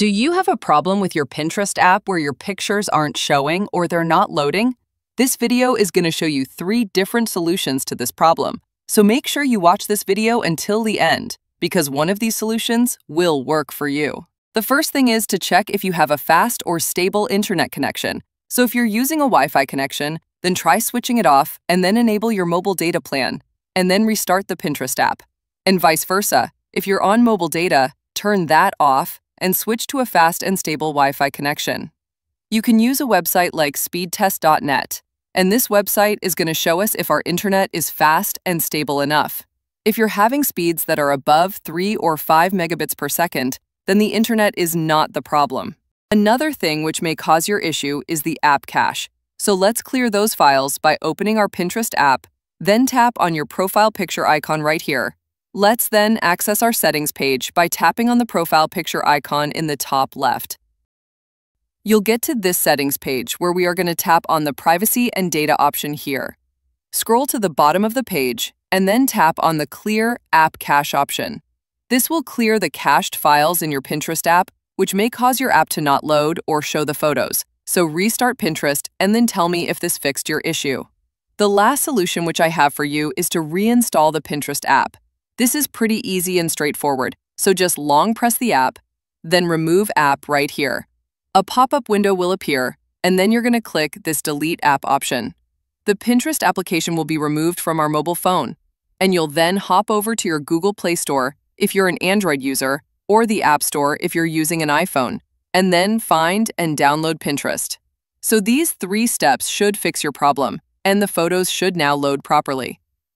Do you have a problem with your Pinterest app where your pictures aren't showing or they're not loading? This video is going to show you three different solutions to this problem. So make sure you watch this video until the end, because one of these solutions will work for you. The first thing is to check if you have a fast or stable internet connection. So if you're using a Wi-Fi connection, then try switching it off and then enable your mobile data plan, and then restart the Pinterest app. And vice versa, if you're on mobile data, turn that off and switch to a fast and stable Wi-Fi connection. You can use a website like speedtest.net, and this website is going to show us if our internet is fast and stable enough. If you're having speeds that are above 3 or 5 megabits per second, then the internet is not the problem. Another thing which may cause your issue is the app cache. So let's clear those files by opening our Pinterest app, then tap on your profile picture icon right here. Let's then access our settings page by tapping on the profile picture icon in the top left. You'll get to this settings page where we are going to tap on the privacy and data option here. Scroll to the bottom of the page and then tap on the clear app cache option. This will clear the cached files in your Pinterest app, which may cause your app to not load or show the photos. So restart Pinterest and then tell me if this fixed your issue. The last solution which I have for you is to reinstall the Pinterest app. This is pretty easy and straightforward, so just long press the app, then remove app right here. A pop-up window will appear, and then you're going to click this delete app option. The Pinterest application will be removed from our mobile phone, and you'll then hop over to your Google Play Store if you're an Android user, or the App Store if you're using an iPhone, and then find and download Pinterest. So these three steps should fix your problem, and the photos should now load properly.